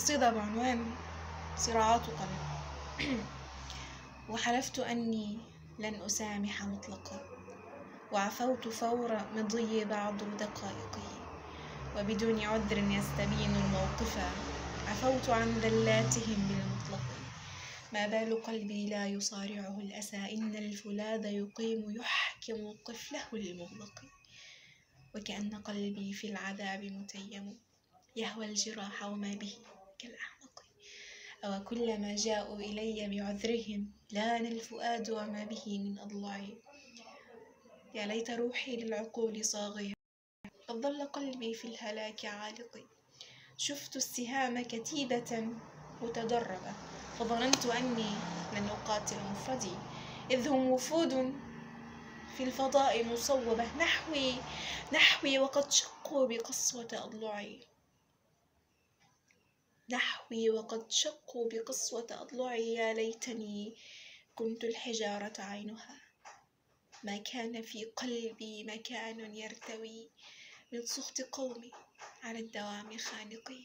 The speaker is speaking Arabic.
قصيدة بعنوان صراعات قلب. وحلفت أني لن أسامح مطلقا. وعفوت فور مضي بعض دقائقي. وبدون عذر يستبين الموقف. عفوت عن ذلاتهم بالمطلق. ما بال قلبي لا يصارعه الأسى. إن الفولاذ يقيم يحكم قفله المغلق. وكأن قلبي في العذاب متيم. يهوى الجراح وما به. كالأحمق. أو كلما جاءوا إلي بعذرهم لأن الفؤاد وما به من أضلعي يا ليت روحي للعقول صاغية. قد ظل قلبي في الهلاك عالق. شفت السهام كتيبة متدربة فظننت أني لن أقاتل مفردي. إذ هم وفود في الفضاء مصوبة. نحوي نحوي وقد شقوا بقسوة أضلعي. نحوي وقد شقوا بقسوة أضلعي يا ليتني كنت الحجارة عينها. ما كان في قلبي مكان يرتوي من سخط قومي على الدوام خانقي.